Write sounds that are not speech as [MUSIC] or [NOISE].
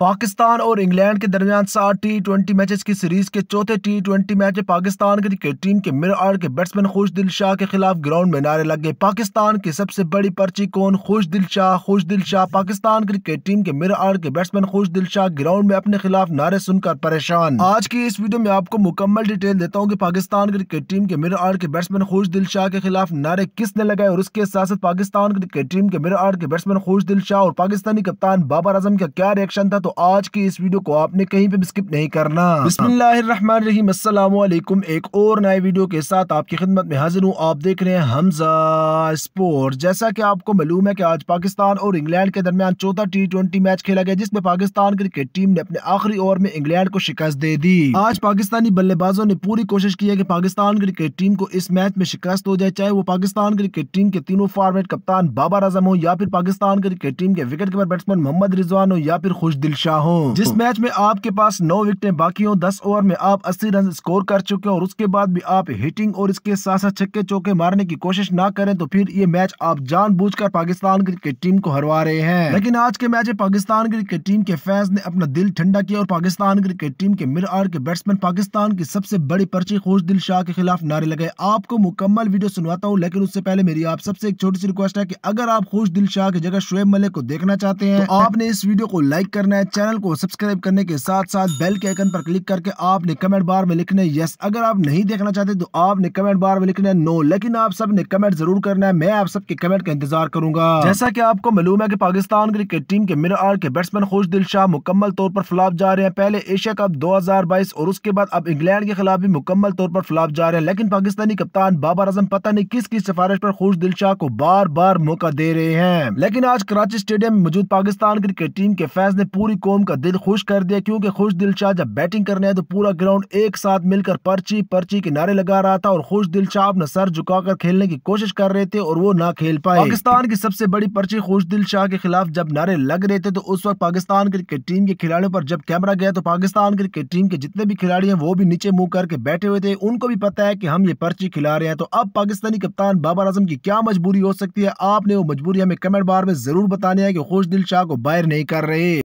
पाकिस्तान और इंग्लैंड के दरमियान सात टी ट्वेंटी मैचेस की सीरीज़ के चौथे T twenty match Pakistan cricket team के मिर आड़ के बैट्समैन खुश दिल शाह के खिलाफ ग्राउंड में नारे लग गए। पाकिस्तान की सबसे बड़ी पर्ची कौन? खुश दिल शाह। खुश दिल शाह पाकिस्तान क्रिकेट टीम के मिर आड़ के बैट्समैन खुश दिल शाह ग्राउंड में अपने खिलाफ नारे सुनकर परेशान। आज की इस वीडियो में आपको मुकम्मल डिटेल देता हूँ की पाकिस्तान क्रिकेट टीम के मिर आड़ के बैट्समैन खुश दिल शाह के खिलाफ नारे किसने लगाए और उसके साथ साथ पाकिस्तान क्रिकेट टीम के मिर आड़ के बैट्समैन खुश दिल शाह और पाकिस्तानी कप्तान बाबर आज़म का क्या रिएक्शन था? तो आज की इस वीडियो को आपने कहीं पे भी स्किप नहीं करना। बिस्मिल्लाहिर्रहमानिर्रहीम अस्सलाम एक और नए वीडियो के साथ आपकी खिदमत में हाजिर हूँ। आप देख रहे हैं हमजा स्पोर्ट जैसा कि आपको मालूम है कि आज पाकिस्तान और इंग्लैंड के दरमियान चौथा टी मैच खेला गया, जिसमें पाकिस्तान क्रिकेट टीम ने अपने आखिरी ओवर में इंग्लैंड को शिकस्त दे दी। आज पाकिस्तानी बल्लेबाजों ने पूरी कोशिश की है की पाकिस्तान क्रिकेट टीम को इस मैच में शिकस्त हो जाए, चाहे वो पाकिस्तान क्रिकेट टीम के तीनों फॉर्मेट कप्तान बाबर आज़म हो, या फिर पाकिस्तान क्रिकेट टीम के wicket keeper batsman Mohammad Rizwan हो, या फिर खुश दिल शाह हो। जिस मैच में आपके पास नौ विकेटें बाकी हो दस ओवर में आप अस्सी रन स्कोर कर चुके हो और उसके बाद भी आप हिटिंग और इसके साथ साथ छक्के चौके मारने की कोशिश ना करें तो फिर ये मैच आप जानबूझकर पाकिस्तान क्रिकेट टीम को हरवा रहे हैं। लेकिन आज के मैच में पाकिस्तान क्रिकेट टीम के फैंस ने अपना दिल ठंडा किया और पाकिस्तान क्रिकेट टीम के मिर आर के बैट्समैन पाकिस्तान की सबसे बड़ी पर्ची खुश दिल शाह के खिलाफ नारे लगाए। आपको मुकम्मल वीडियो सुनवाता हूँ लेकिन उससे पहले मेरी आप सबसे एक छोटी सी रिक्वेस्ट है की अगर आप खुश दिल शाह की जगह शुएब मलिक को देखना चाहते हैं तो [LAUGHS] आपने इस वीडियो को लाइक करना है चैनल को सब्सक्राइब करने के साथ साथ बेल के आइकन पर क्लिक करके आपने कमेंट बार में लिखना। है यस, अगर आप नहीं देखना चाहते तो आपने कमेंट बार में लिखना है नो, लेकिन आप सबने कमेंट ज़रूर करना है। मैं आप सबके कमेंट का इंतज़ार करूँगा। जैसा की आपको मालूम है की पाकिस्तान क्रिकेट टीम के मिर आर के बैट्समैन खुश दिल शाह मुकम्मल तौर पर फ्लॉप जा रहे हैं। पहले एशिया कप 2022 और उसके बाद अब इंग्लैंड के खिलाफ भी मुकम्मल तौर पर फ्लॉप जा रहे हैं। लेकिन पाकिस्तानी कप्तान बाबर आज़म पता नहीं किस की सिफारिश पर खुश दिल शाह को बार बार मौका दे रहे हैं। लेकिन आज कराची स्टेडियम में मौजूद पाकिस्तान क्रिकेट टीम के फैंस ने पूरी कौम का दिल खुश कर दिया क्योंकि खुश दिल शाह जब बैटिंग करने तो पूरा ग्राउंड एक साथ मिलकर पर्ची पर्ची के नारे लगा रहा था और खुश दिल शाह अपना सर झुकाकर खेलने की कोशिश कर रहे थे और वो ना खेल पाए। पाकिस्तान की सबसे बड़ी पर्ची खुश दिल शाह के खिलाफ जब नारे लग रहे थे तो उस वक्त पाकिस्तान क्रिकेट टीम के खिलाड़ियों पर जब कैमरा गया तो पाकिस्तान क्रिकेट टीम के जितने भी खिलाड़ी हैं, वो भी नीचे मुँह करके बैठे हुए थे। उनको भी पता है कि हम ये पर्ची खिला रहे हैं। तो अब पाकिस्तानी कप्तान बाबर आज़म की क्या मजबूरी हो सकती है? आपने वो मजबूरी हमें कमेंट बार में ज़रूर बताने है कि खुश दिल शाह को बाहर नहीं कर रहे।